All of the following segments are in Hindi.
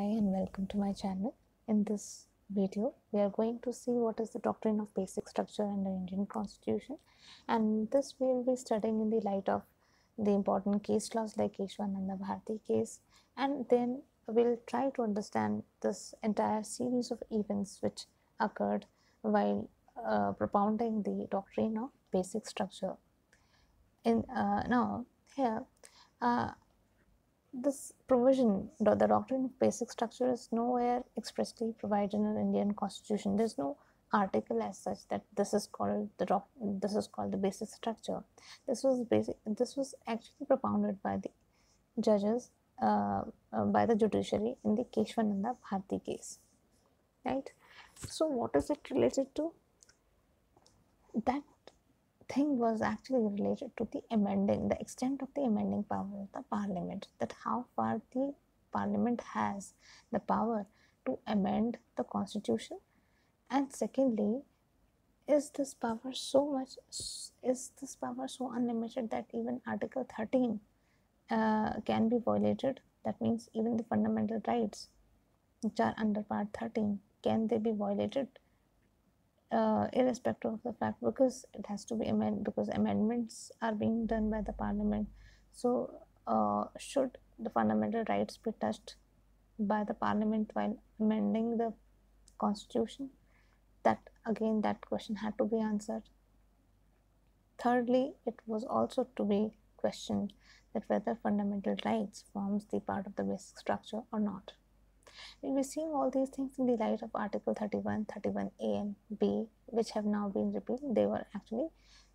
Hi and welcome to my channel. In this video, we are going to see what is the doctrine of basic structure under Indian Constitution and this we will be studying in the light of the important case laws like Keshwananda Bharati case and then we'll try to understand this entire series of events which occurred while uh, propounding the doctrine of basic structure. In uh, now here uh, this provision, the, the doctrine of basic structure is nowhere expressly provided in the Indian constitution. There's no article as such that this is called the doc, this is called the basic structure. This was basic. This was actually propounded by the judges uh, uh, by the judiciary in the Keshwananda Bharati case, right? So what is it related to? That thing was actually related to the amending, the extent of the amending power of the parliament, that how far the parliament has the power to amend the constitution. And secondly, is this power so much, is this power so unlimited that even Article 13 uh, can be violated? That means even the fundamental rights which are under Part 13, can they be violated? Uh, irrespective of the fact because it has to be amended because amendments are being done by the parliament. So uh, should the fundamental rights be touched by the parliament while amending the constitution? That again that question had to be answered. Thirdly it was also to be questioned that whether fundamental rights forms the part of the basic structure or not We'll be seeing all these things in the light of Article 31, 31A and B, which have now been repealed. They were actually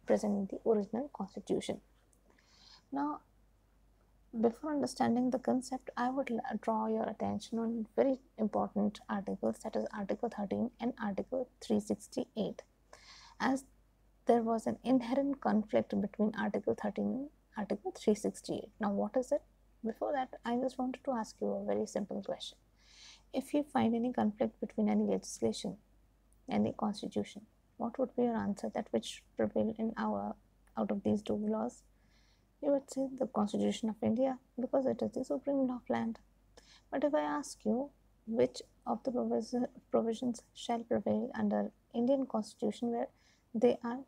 present in the original constitution. Now, before understanding the concept, I would draw your attention on very important articles, that is Article 13 and Article 368. As there was an inherent conflict between Article 13 and Article 368. Now, what is it? Before that, I just wanted to ask you a very simple question if you find any conflict between any legislation and the constitution, what would be your answer that which prevail in our out of these two laws? You would say the Constitution of India because it is the supreme law of land. But if I ask you which of the provisions shall prevail under Indian Constitution where they are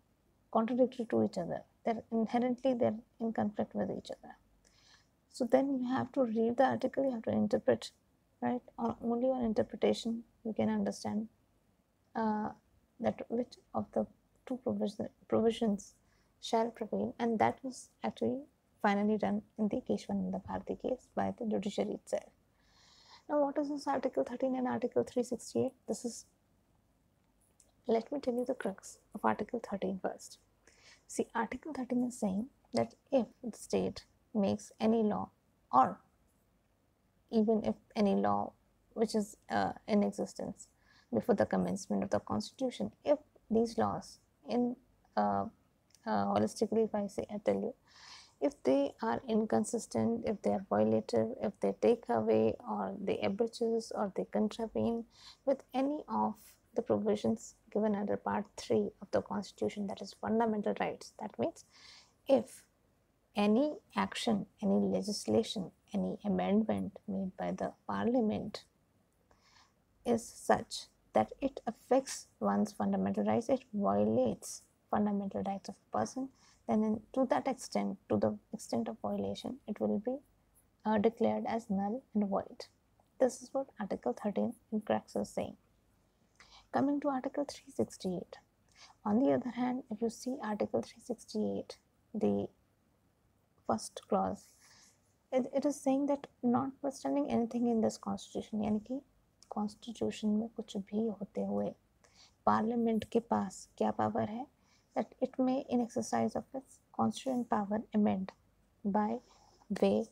contradictory to each other, they're inherently they're in conflict with each other. So then you have to read the article, you have to interpret right On, only on interpretation you can understand uh, that which of the two provision, provisions shall prevail and that was actually finally done in the Keshwananda Bharati case by the judiciary itself. Now what is this article 13 and article 368? This is let me tell you the crux of article 13 first. See article 13 is saying that if the state makes any law or even if any law which is uh, in existence before the commencement of the constitution. If these laws in uh, uh, holistically if i say i tell you if they are inconsistent if they are violative if they take away or they abridges or they contravene with any of the provisions given under part 3 of the constitution that is fundamental rights that means if any action any legislation any amendment made by the parliament is such that it affects one's fundamental rights, it violates fundamental rights of a person, then in, to that extent, to the extent of violation, it will be uh, declared as null and void. This is what Article 13 in cracks is saying. Coming to Article 368. On the other hand, if you see Article 368, the first clause it is saying that notwithstanding anything in this constitution यानी कि कॉन्स्टिट्यूशन में कुछ भी होते हुए पार्लियामेंट के पास क्या पावर है? That it may in exercise of its constitution power amend by way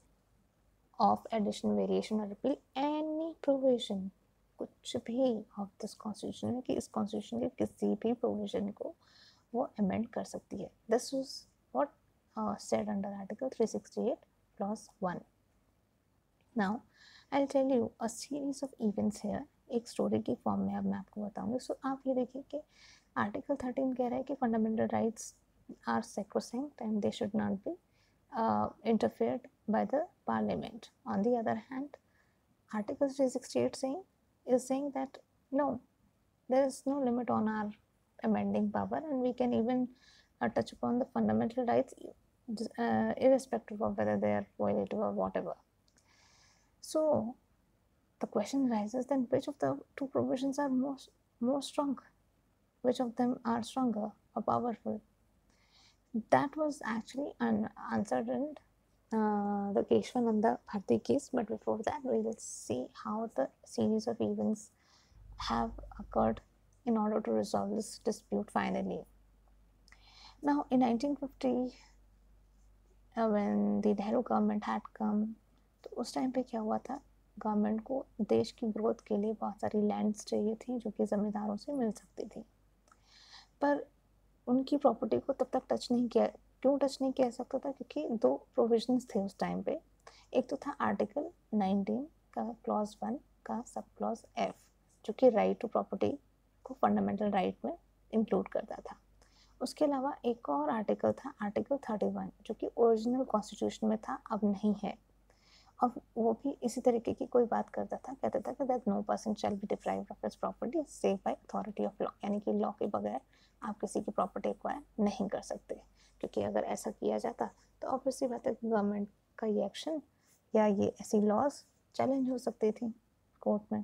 of addition variation और रिपील एनी प्रोविज़न कुछ भी ऑफ़ दिस कॉन्स्टिट्यूशन कि इस कॉन्स्टिट्यूशन के किसी भी प्रोविज़न को वो अमेंड कर सकती है। This was uh, said under article 368 clause 1 now i'll tell you a series of events here एक स्टोरी की फॉर्म में अब मैं आपको बताऊंगी सो so, आप ये देखिए कि आर्टिकल थर्टीन कह रहा है कि fundamental rights are sacrosanct and they should not be interfered by the parliament on the other hand Article 368 saying is saying that no, there is no limit on our amending power, and we can even uh, touch upon the fundamental rights, uh, irrespective of whether they are violative or whatever. So, the question arises then which of the two provisions are most more strong? Which of them are stronger or powerful? That was actually an unanswered in uh, the Keshwananda Bharti case, but before that, we will see how the series of events have occurred in order to resolve this dispute finally. Now, in 1950, uh, when the Nehru government had come, तो उस टाइम पे क्या हुआ था? गवर्नमेंट को देश की ग्रोथ के लिए बहुत सारी लैंड्स चाहिए थी जो कि ज़मींदारों से मिल सकती थी। पर उनकी प्रॉपर्टी को तब तक टच नहीं किया क्यों टच नहीं किया सकता था? क्योंकि दो प्रोविजंस थे उस टाइम पे। एक तो था आर्टिकल 19 का क्लॉज वन का सब क्लॉज एफ़ जो कि राइट टू प्रॉपर्टी को फंडामेंटल राइट right में इंक्लूड करता था। उसके अलावा एक और आर्टिकल था, आर्टिकल 31 जो कि ओरिजिनल कॉन्स्टिट्यूशन में था, अब नहीं है। और वो भी इसी तरीके की कोई बात करता था, कहता था कि that no person shall be deprive of his property save by authority of law, यानी कि लॉ के बगैर आप किसी की प्रॉपर्टी एक्वायर नहीं कर सकते। क्योंकि अगर ऐसा किया जाता तो ऑब्वियसली बात है गवर्नमेंट का ये एक्शन या ये ऐसी लॉज चैलेंज हो सकती थी कोर्ट में।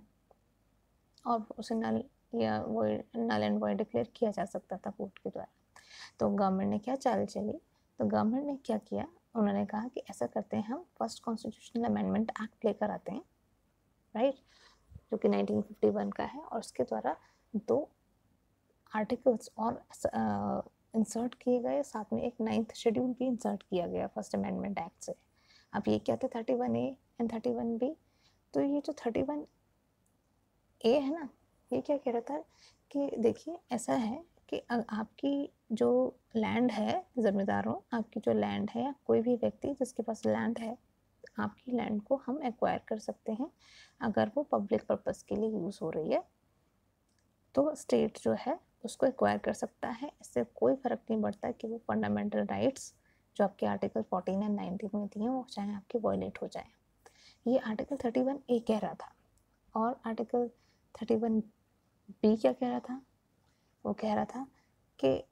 और उसे नल या वो नल एंड वॉइड डिक्लेयर किया जा सकता था कोर्ट के द्वारा। तो गवर्नमेंट ने क्या चाल चली? तो गवर्नमेंट ने क्या किया? उन्होंने कहा कि ऐसा करते हैं, हम फ़र्स्ट कॉन्स्टिट्यूशनल अमेंडमेंट एक्ट लेकर आते हैं राइट जो कि 1951 का है और उसके द्वारा दो आर्टिकल्स और इंसर्ट किए गए। साथ में एक नाइन्थ शेड्यूल भी इंसर्ट किया गया फ़र्स्ट अमेंडमेंट एक्ट से। अब ये क्या थे? Thirty one A and thirty one B तो ये जो थर्टी वन ए है ना, ये क्या कह रहा था कि देखिए, ऐसा है कि आपकी जो लैंड है, ज़मींदारों, आपकी जो लैंड है या कोई भी व्यक्ति जिसके पास लैंड है, आपकी लैंड को हम एक्वायर कर सकते हैं। अगर वो पब्लिक पर्पज़ के लिए यूज़ हो रही है तो स्टेट जो है उसको एक्वायर कर सकता है। इससे कोई फ़र्क नहीं पड़ता कि वो फंडामेंटल राइट्स जो आपके आर्टिकल फोर्टीन एंड नाइनटीन में दिए वो चाहे आपके वॉयलेट हो जाए। ये आर्टिकल थर्टी वन ए कह रहा था और आर्टिकल थर्टी वन बी क्या कह रहा था? वो कह रहा था कि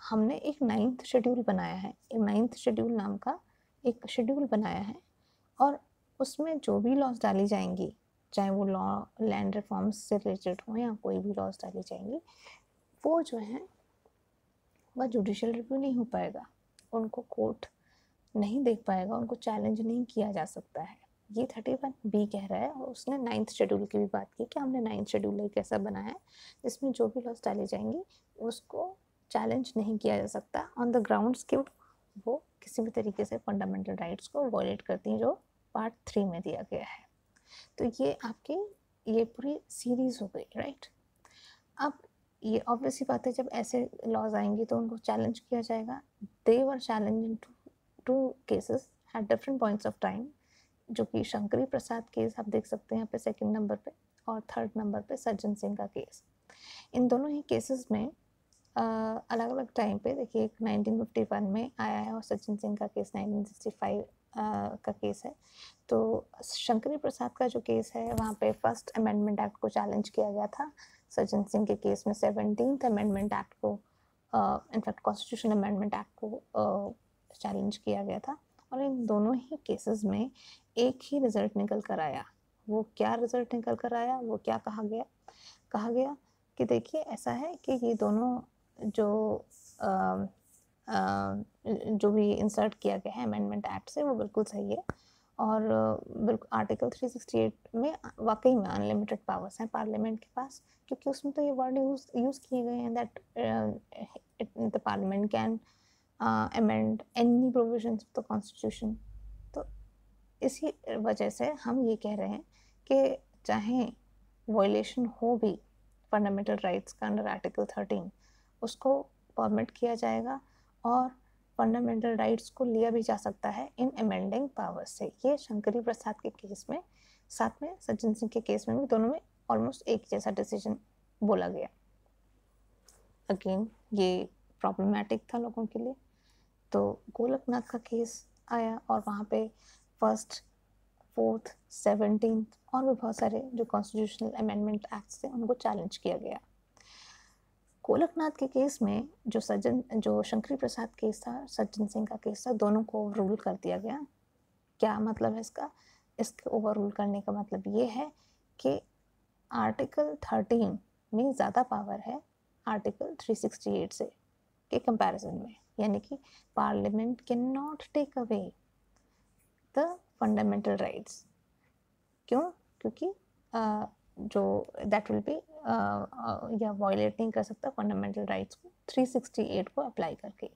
हमने एक नाइन्थ शेड्यूल बनाया है। एक नाइन्थ शेड्यूल नाम का एक शेड्यूल बनाया है और उसमें जो भी लॉस डाली जाएँगी, चाहे वो लॉ लैंड रिफॉर्म्स से रिलेटेड हो या कोई भी लॉस डाली जाएँगी, वो जो है वह जुडिशल रिव्यू नहीं हो पाएगा। उनको कोर्ट नहीं देख पाएगा, उनको चैलेंज नहीं किया जा सकता है। ये थर्टी वन बी कह रहा है और उसने नाइन्थ शेड्यूल की भी बात की कि हमने नाइन्थ शेड्यूल एक ऐसा बनाया है जिसमें जो भी लॉस डाली जाएँगी, उसको चैलेंज नहीं किया जा सकता। ऑन द ग्राउंड्स कि वो किसी भी तरीके से फंडामेंटल राइट्स को वॉयलेट करती हैं जो पार्ट थ्री में दिया गया है। तो ये आपकी, ये पूरी सीरीज़ हो गई राइट अब ये ऑब्वियसली बात है, जब ऐसे लॉज आएँगे तो उनको चैलेंज किया जाएगा। They were challenge in two two cases at different points of time जो कि शंकरी प्रसाद केस आप देख सकते हैं यहाँ पे सेकंड नंबर पे और थर्ड नंबर पे सज्जन सिंह का केस इन दोनों ही केसेस में अलग अलग टाइम पे, देखिए, एक 1951 में आया है और सचिन सिंह का केस 1965 का केस है। तो शंकरी प्रसाद का जो केस है, वहाँ पे फ़र्स्ट अमेंडमेंट एक्ट को चैलेंज किया गया था। सचिन सिंह के केस में सेवनटीन अमेंडमेंट एक्ट को in fact constitution amendment act को चैलेंज किया गया था। और इन दोनों ही केसेस में एक ही रिज़ल्ट निकल कर आया। वो क्या रिज़ल्ट निकल कर आया? वो क्या कहा गया? कहा गया कि देखिए, ऐसा है कि ये दोनों जो आ, आ, जो भी इंसर्ट किया गया है अमेंडमेंट एक्ट से वो बिल्कुल सही है। और बिल्कुल आर्टिकल 368 में वाकई में अनलिमिटेड पावर्स हैं पार्लियामेंट के पास क्योंकि उसमें तो ये वर्ड यूज़ यूज़ किए गए हैं that the parliament can amend any provision of the constitution तो इसी वजह से हम ये कह रहे हैं कि चाहे वॉयलेशन हो भी फंडामेंटल राइट्स का अंडर आर्टिकल थर्टीन उसको परमिट किया जाएगा और फंडामेंटल राइट्स को लिया भी जा सकता है इन अमेंडिंग पावर से। ये शंकरी प्रसाद के केस में, साथ में सज्जन सिंह के केस में भी दोनों में ऑलमोस्ट एक जैसा डिसीज़न बोला गया। अगेन ये प्रॉब्लमेटिक था लोगों के लिए। तो गोलकनाथ का केस आया और वहाँ पे फ़र्स्ट फोर्थ सेवनटीन और भी बहुत सारे जो कॉन्स्टिट्यूशनल अमेंडमेंट एक्ट्स थे, उनको चैलेंज किया गया। गोलकनाथ के केस में जो सज्जन, जो शंकरी प्रसाद केस था, सज्जन सिंह का केस था, दोनों को रूल कर दिया गया। क्या मतलब है इसका? इसके ओवर रूल करने का मतलब ये है कि आर्टिकल थर्टीन में ज़्यादा पावर है आर्टिकल थ्री सिक्सटी एट से के कंपैरिजन में। यानी कि parliament can not take away the fundamental rights क्यों? क्योंकि जो दैट विल बी या वायलेट नहीं कर सकता फंडामेंटल राइट्स को 368 को अप्लाई करके।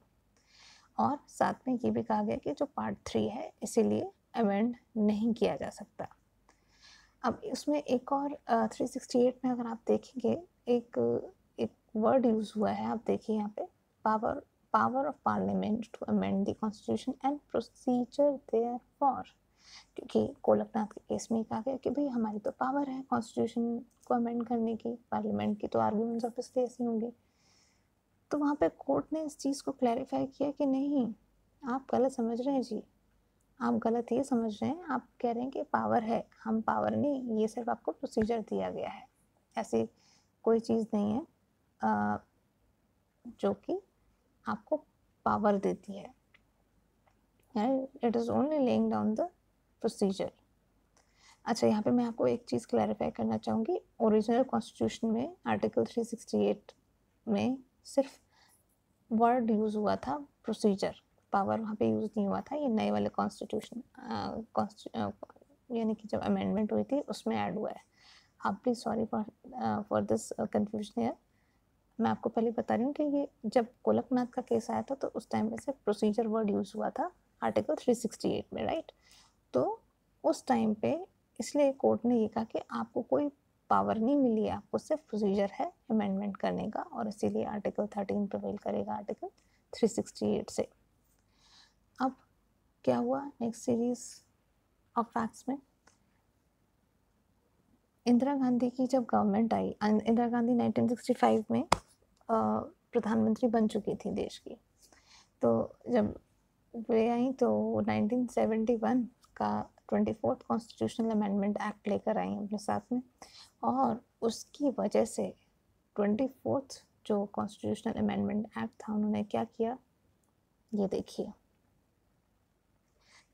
और साथ में ये भी कहा गया कि जो पार्ट थ्री है, इसीलिए अमेंड नहीं किया जा सकता। अब इसमें एक और थ्री सिक्सटी एट में अगर आप देखेंगे, एक एक वर्ड यूज़ हुआ है, आप देखिए यहाँ पे power power of parliament to amend the constitution and procedure therefor क्योंकि कोलकनाथ के केस में कहा गया कि भाई हमारी तो पावर है कॉन्स्टिट्यूशन को अमेंड करने की पार्लियामेंट की तो आर्ग्यूमेंट्स ऑब्वियसली ऐसी होंगी। तो वहाँ पे कोर्ट ने इस चीज़ को क्लैरिफाई किया कि नहीं, आप गलत समझ रहे हैं जी। आप गलत ये समझ रहे हैं, आप कह रहे हैं कि पावर है, हम पावर नहीं ये सिर्फ़ आपको प्रोसीजर दिया गया है। ऐसी कोई चीज़ नहीं है जो कि आपको पावर देती है। It is only laying down the procedure अच्छा यहाँ पे मैं आपको एक चीज़ क्लैरिफाई करना चाहूँगी। ओरिजिनल कॉन्स्टिट्यूशन में आर्टिकल 368 में सिर्फ़ वर्ड यूज़ हुआ था प्रोसीजर पावर वहाँ पे यूज़ नहीं हुआ था, ये नए वाले कॉन्स्टिट्यूशन यानी कि जब अमेंडमेंट हुई थी, उसमें ऐड हुआ है। आप please sorry for for this confusion है मैं आपको पहले बता रही हूँ कि ये जब कोलकनाथ का केस आया था तो उस टाइम पे सिर्फ़ प्रोसीजर वर्ड यूज़ हुआ था आर्टिकल 368 में राइट तो उस टाइम पे इसलिए कोर्ट ने ये कहा कि आपको कोई पावर नहीं मिली है, आपको सिर्फ़ प्रोसीजर है अमेंडमेंट करने का और इसीलिए आर्टिकल 13 प्रिवेल करेगा आर्टिकल 368 से। अब क्या हुआ नेक्स्ट सीरीज़ ऑफ़ फैक्ट्स में? इंदिरा गांधी की जब गवर्नमेंट आई इंदिरा गांधी 1965 में प्रधानमंत्री बन चुकी थी देश की। तो जब वे आई तो 1971 का twenty fourth constitutional amendment act लेकर आई अपने साथ में। और उसकी वजह से ट्वेंटी फोर्थ जो कॉन्स्टिट्यूशनल अमेंडमेंट एक्ट था, उन्होंने क्या किया? ये देखिए।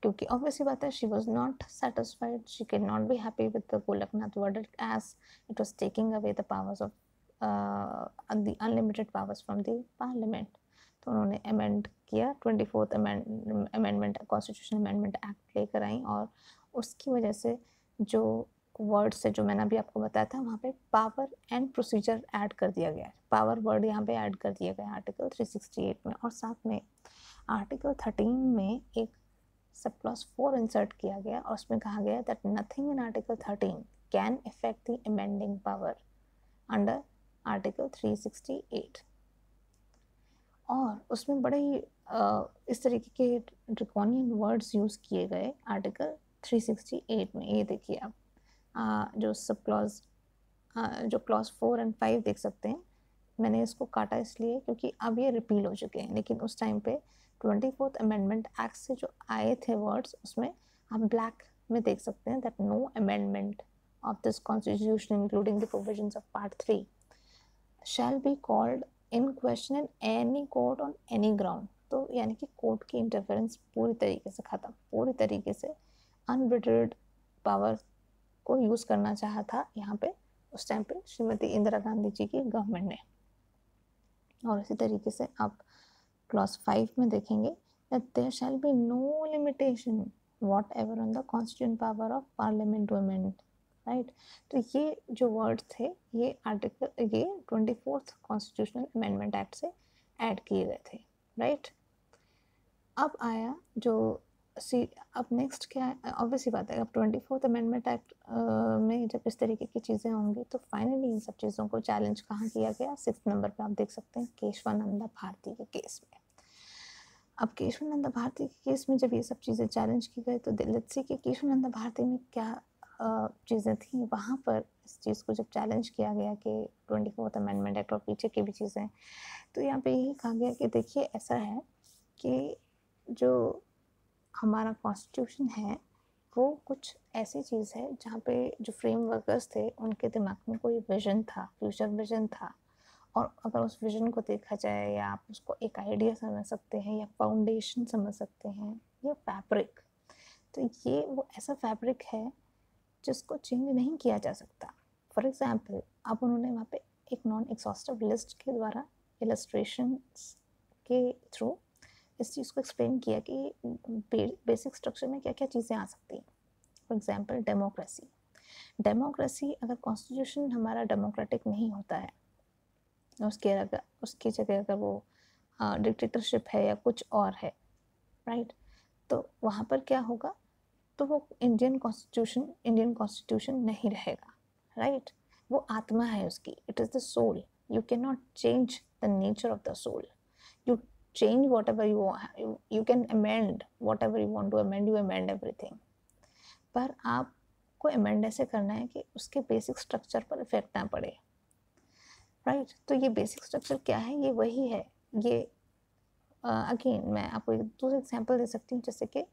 क्योंकि ऑब्वियसली बात है she was not satisfied she can not be happy with the Golaknath verdict as it was taking away the powers of the unlimited powers from the parliament तो उन्होंने अमेंड किया। Twenty fourth amendment constitution amendment act लेकर आई और उसकी वजह से जो वर्ड से जो मैंने अभी आपको बताया था, वहाँ पे पावर एंड प्रोसीजर ऐड कर दिया गया है। पावर वर्ड यहाँ पे ऐड कर दिया गया है आर्टिकल 368 में और साथ में आर्टिकल 13 में एक सब क्लॉज फोर इंसर्ट किया गया और उसमें कहा गया that nothing in article thirteen can affect the amending power under article 368 और उसमें बड़े ही इस तरीके के ड्रिकॉनियन वर्ड्स यूज़ किए गए आर्टिकल 368 में। ये देखिए आप जो सब क्लॉज जो क्लॉज फोर एंड फाइव देख सकते हैं। मैंने इसको काटा इसलिए क्योंकि अब ये रिपील हो चुके हैं, लेकिन उस टाइम पे ट्वेंटी फोर्थ अमेंडमेंट एक्ट से जो आए थे वर्ड्स उसमें आप ब्लैक में देख सकते हैं that no amendment of this constitution including the provisions of part three shall be called in question in any court on any ground तो यानी कि कोर्ट की इंटरफेरेंस पूरी तरीके से ख़त्म, पूरी तरीके से अनब्रिटेड पावर को यूज़ करना चाहा था यहाँ पे, उस टाइम पे श्रीमती इंदिरा गांधी जी की गवर्नमेंट ने। और इसी तरीके से आप क्लॉज फाइव में देखेंगे there shall be no limitation whatever on the constituent power of parliament to right? तो ये जो वर्ड थे, ये आर्टिकल, ये twenty fourth constitutional amendment act से ऐड किए गए थे, राइट? अब आया जो सी, अब नेक्स्ट क्या है? ऑब्वियसली बात है, अब ट्वेंटी फोर्थ अमेंडमेंट एक्ट में जब इस तरीके की चीज़ें होंगी तो फाइनली इन सब चीज़ों को चैलेंज कहाँ किया गया? सिक्स नंबर पे आप देख सकते हैं, केशवानंदा भारती के केस में। अब केशवानंदा भारती के केस में जब ये सब चीज़ें चैलेंज की गई तो लेट्स सी कि केशवानंदा भारती में क्या चीज़ें थी। वहाँ पर इस चीज़ को जब चैलेंज किया गया कि ट्वेंटी फोर्थ अमेंडमेंट एक्ट और पीछे की भी चीज़ें तो यहाँ पे यही कहा गया कि देखिए, ऐसा है कि जो हमारा कॉन्स्टिट्यूशन है, वो कुछ ऐसी चीज़ है जहाँ पे जो फ्रेम वर्कर्स थे, उनके दिमाग में कोई विजन था फ्यूचर विजन था। और अगर उस विजन को देखा जाए या आप उसको एक आइडिया समझ सकते हैं या फाउंडेशन समझ सकते हैं, या फैब्रिक तो ये वो ऐसा फैब्रिक है जिसको चेंज नहीं किया जा सकता। फॉर एग्ज़ाम्पल अब उन्होंने वहाँ पे एक नॉन एक्सॉस्टिव लिस्ट के द्वारा इलस्ट्रेशन के थ्रू इस चीज़ को एक्सप्लेन किया कि बेसिक स्ट्रक्चर में क्या क्या चीज़ें आ सकती हैं। फॉर एग्ज़ाम्पल डेमोक्रेसी डेमोक्रेसी अगर कॉन्स्टिट्यूशन हमारा डेमोक्रेटिक नहीं होता है, उसके अगर, उसकी जगह अगर वो डिक्टेटरशिप है या कुछ और है राइट तो वहाँ पर क्या होगा? तो वो इंडियन कॉन्स्टिट्यूशन इंडियन कॉन्स्टिट्यूशन नहीं रहेगा राइट वो आत्मा है उसकी it is the soul you can not change the nature of the soul you change whatever you want you, you can amend whatever you want to amend you amend everything. पर आपको अमेंड ऐसे करना है कि उसके बेसिक स्ट्रक्चर पर इफ़ेक्ट ना पड़े राइट right? तो ये बेसिक स्ट्रक्चर क्या है? ये वही है. ये अगेन uh, मैं आपको एक दूसरा एग्जांपल दे सकती हूँ जैसे कि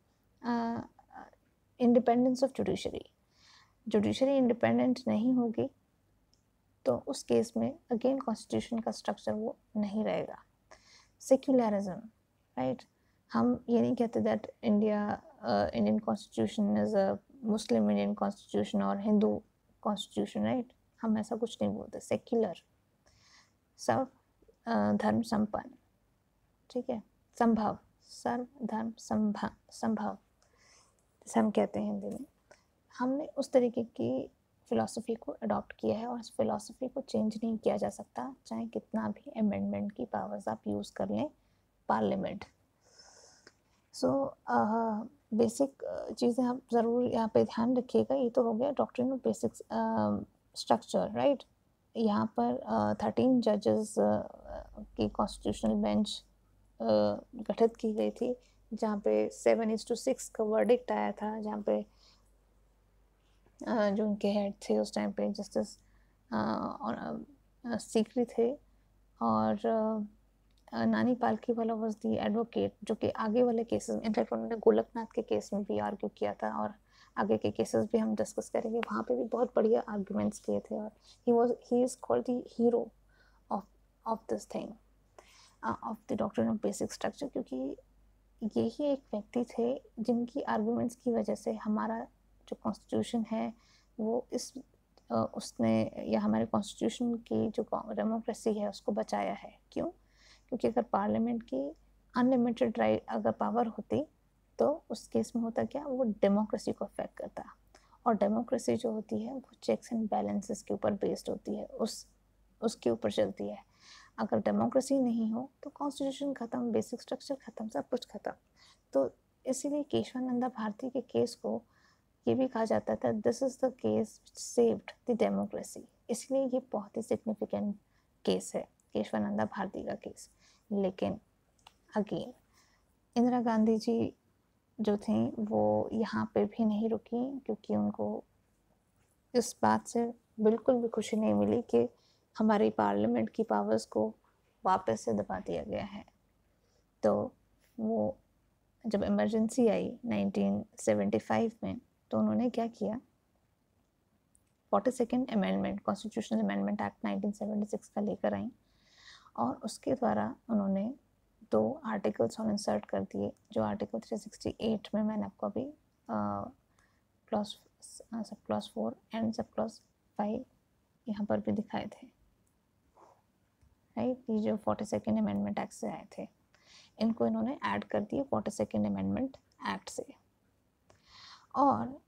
independence of judiciary judiciary independent नहीं होगी तो उस केस में अगेन कॉन्स्टिट्यूशन का स्ट्रक्चर वो नहीं रहेगा। सेक्युलरिज्म राइट हम ये नहीं कहते that India Indian constitution is a Muslim Indian constitution और हिंदू कॉन्स्टिट्यूशन राइट हम ऐसा कुछ नहीं बोलते। सेक्युलर सर्व धर्म संपन्न, ठीक है? संभव, सर्व, धर्म संभव संभव। जैसे हम कहते हैं हिंदी में। हमने उस तरीके की फ़िलासफ़ी को अडॉप्ट किया है और इस फ़िलासफ़ी को चेंज नहीं किया जा सकता चाहे कितना भी अमेंडमेंट की पावर्स आप यूज़ कर लें पार्लियामेंट सो बेसिक चीज़ें आप ज़रूर यहाँ पे ध्यान रखिएगा। ये तो हो गया doctrine of basic structure right यहाँ पर थर्टीन uh, जजेस uh, की कॉन्स्टिट्यूशनल बेंच uh, गठित की गई थी। जहाँ पे सेवन इज़ टू सिक्स का वर्डिक्ट आया था, जहाँ पे जो उनके हेड थे उस टाइम पे जस्टिस सीकरी थे और नानी पालकी वाला वॉज़ दी एडवोकेट जो कि आगे वाले केसेस इनफैक्ट उन्होंने गोलकनाथ के केस में भी आर्ग्यू किया था और आगे के केसेस भी हम डिस्कस करेंगे। वहाँ पे भी बहुत बढ़िया आर्ग्यूमेंट्स किए थे और he was he is called the hero of of this thing of the doctor of basic structure क्योंकि यही एक व्यक्ति थे जिनकी आर्ग्यूमेंट्स की वजह से हमारा जो कॉन्स्टिट्यूशन है, वो इस उसने या हमारे कॉन्स्टिट्यूशन की जो डेमोक्रेसी है, उसको बचाया है। क्यों? क्योंकि अगर पार्लियामेंट की अनलिमिटेड राइट अगर पावर होती तो उस केस में होता क्या? वो डेमोक्रेसी को अफेक्ट करता। और डेमोक्रेसी जो होती है, वो चेक्स एंड बैलेंसेस के ऊपर बेस्ड होती है। उस, उसके ऊपर चलती है। अगर डेमोक्रेसी नहीं हो तो कॉन्स्टिट्यूशन ख़त्म बेसिक स्ट्रक्चर ख़त्म, सब कुछ ख़त्म। तो इसीलिए केशवानंदा भारती के केस को ये भी कहा जाता था this is the case saved the democracy इसलिए ये बहुत ही सिग्निफिकेंट केस है, केशवानंदा भारती का केस लेकिन अगेन इंदिरा गांधी जी जो थी, वो यहाँ पे भी नहीं रुकी, क्योंकि उनको इस बात से बिल्कुल भी खुशी नहीं मिली कि हमारी पार्लियामेंट की पावर्स को वापस से दबा दिया गया है। तो वो जब इमरजेंसी आई 1975 में तो उन्होंने क्या किया? Forty second amendment constitutional amendment act 1976 का लेकर आई और उसके द्वारा उन्होंने दो आर्टिकल्स और इंसर्ट कर दिए, जो आर्टिकल 368 में मैंने आपको अभी clause sub clause four and sub clause five यहाँ पर भी दिखाए थे। राइट? ये जो फोर्टी सेकेंड अमेंडमेंट एक्ट से आए थे, इनको इन्होंने ऐड कर दिए फोर्टी सेकेंड अमेंडमेंट एक्ट से। और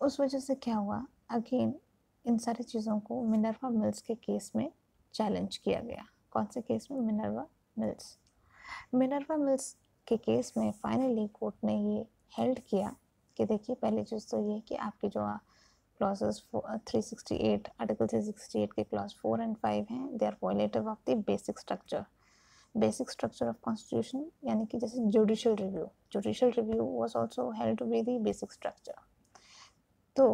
उस वजह से क्या हुआ? अगेन इन सारी चीज़ों को मिनरवा मिल्स के केस में चैलेंज किया गया। कौन से केस में? Minerva Mills. मिनरवा मिल्स के केस में फाइनली कोर्ट ने ये हेल्ड किया कि देखिए, पहली चीज़ तो ये कि आपकी जो clauses three sixty eight article three sixty eight के क्लॉज फोर एंड फाइव हैं. They are violative of the basic structure basic structure of constitution यानी कि जैसे judicial review judicial review was also held to be the basic structure तो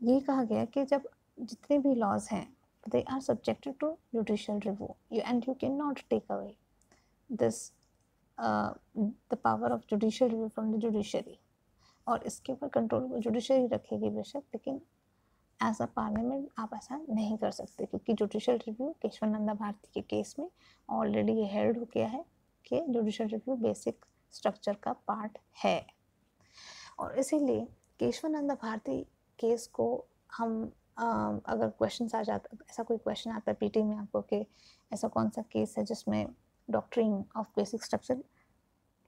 ये कहा गया कि जब जितने भी लॉज हैं they are subjected to judicial review you and you can not take away this the power of judicial review from the judiciary और इसके ऊपर कंट्रोल जुडिशरी रखेगी बेशक लेकिन एज अ पार्लियामेंट आप ऐसा नहीं कर सकते क्योंकि जुडिशल रिव्यू केशवानंदा भारती के केस में ऑलरेडी ये हेल्ड हो गया है कि जुडिशल रिव्यू बेसिक स्ट्रक्चर का पार्ट है। और इसीलिए केशवानंदा भारती केस को हम आ, अगर क्वेश्चन आ जाता ऐसा कोई क्वेश्चन आता है पीटी में आपको कि ऐसा कौन सा केस है जिसमें doctrine of basic structure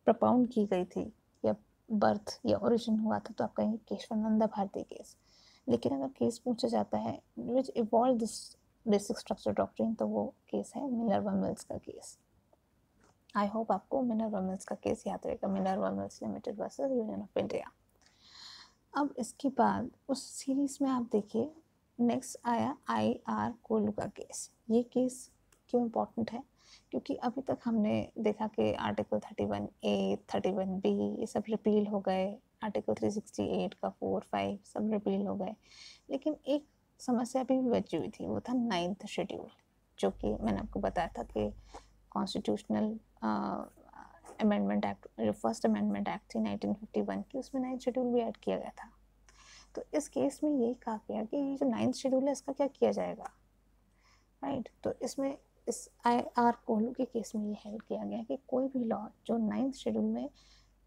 propound की गई थी बर्थ या ओरिजिन हुआ था तो आप कहेंगे केशवानंदा भारती केस। लेकिन अगर केस पूछा जाता है which evolve this basic structure doctrine तो वो केस है मिनरवा मिल्स का केस। आई होप आपको मिनरवा मिल्स का केस याद रहेगा, Minerva Mills limited versus Union of India अब इसके बाद उस सीरीज़ में आप देखिए नेक्स्ट आया आई आर कोलू का केस। ये केस क्यों इम्पोर्टेंट है? क्योंकि अभी तक हमने देखा कि article thirty one A, thirty one B, ये सब रिपील हो गए। आर्टिकल थ्री सिक्सटी एट का फोर, फाइव सब रिपील हो गए। लेकिन एक समस्या भी बची हुई थी, वो था नाइन्थ शेड्यूल, जो कि मैंने आपको बताया था कि कॉन्स्टिट्यूशनल अमेंडमेंट एक्ट जो फ़र्स्ट अमेंडमेंट एक्ट थी 1951 की, उसमें नाइन्थ शेड्यूल भी ऐड किया गया था। तो इस केस में यही कहा गया कि ये जो नाइन्थ शेड्यूल है, इसका क्या किया जाएगा? Right right? तो इसमें इस आई आर कोहलू के केस में ये हेल्प किया गया कि कोई भी लॉ जो नाइन्थ शेड्यूल में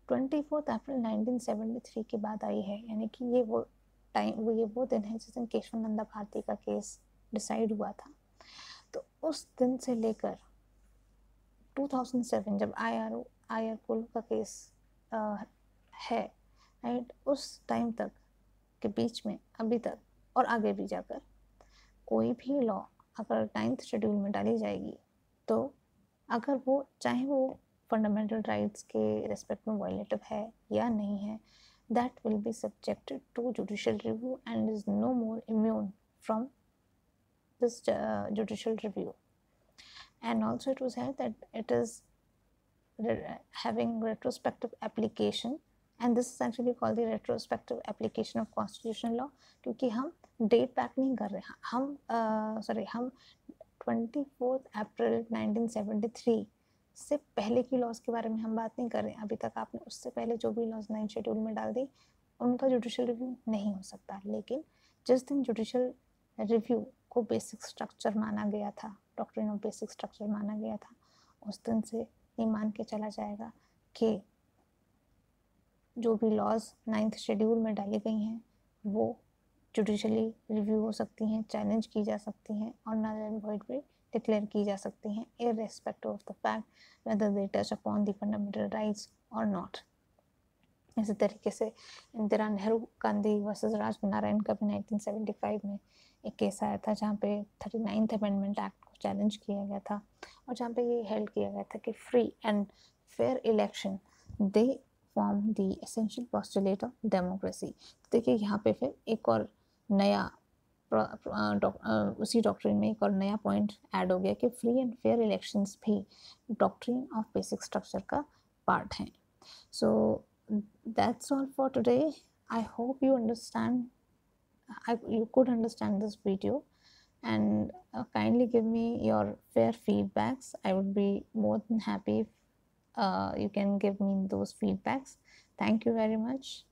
twenty fourth April nineteen seventy three के बाद आई है यानी कि ये वो टाइम वो ये वो दिन है जिस दिन केशव नंदा भारती का केस डिसाइड हुआ था। तो उस दिन से लेकर 2007 जब I R O I R कोलू का केस आ, है राइट उस टाइम तक के बीच में अभी तक और आगे भी जाकर कोई भी लॉ अगर नाइन्थ शेड्यूल में डाली जाएगी। तो अगर वो, चाहे वो फंडामेंटल राइट्स के रिस्पेक्ट में वायलेटिव है या नहीं है that will be subjected to judicial review and is no more immune from this judicial review and also it was held that it is having retrospective application and this is actually called the retrospective application of constitutional law क्योंकि हम डेट बैक नहीं कर रहे हैं। हम सॉरी uh, हम ट्वेंटी फोर्थ अप्रैल 1973 से पहले की लॉज के बारे में हम बात नहीं कर रहे हैं। अभी तक आपने उससे पहले जो भी लॉज नाइन शेड्यूल में डाल दी उनका जुडिशल रिव्यू नहीं हो सकता। लेकिन जिस दिन जुडिशल रिव्यू को बेसिक स्ट्रक्चर माना गया था डॉक्ट्रिन ऑफ़ बेसिक स्ट्रक्चर माना गया था उस दिन से ये मान के चला जाएगा कि जो भी लॉज नाइन्थ शेड्यूल में डाली गई हैं, वो जुडिशली रिव्यू हो सकती हैं चैलेंज की जा सकती हैं और नल एंड वॉइड भी डिक्लेयर की जा सकती हैं irrespective of the fact whether they touch upon the fundamental rights or not इसी तरीके से इंदिरा नेहरू, गांधी वर्सेस राज नारायण का भी 1975 में एक केस आया था जहाँ पे थर्टी नाइन्थ अमेंडमेंट एक्ट को चैलेंज किया गया था और जहाँ पे ये हेल्ड किया गया था कि free and fair election they form the essential postulate of democracy देखिए यहाँ पे फिर एक और नया उसी डॉक्ट्रिन में एक और नया पॉइंट ऐड हो गया कि फ्री एंड फेयर इलेक्शंस भी डॉक्ट्रिन ऑफ़ बेसिक स्ट्रक्चर का पार्ट हैं। So that's all for today I hope you understand could understand this video and uh, kindly give me your fair feedbacks. I would be more than happy if uh, you can give me those feedbacks. Thank you very much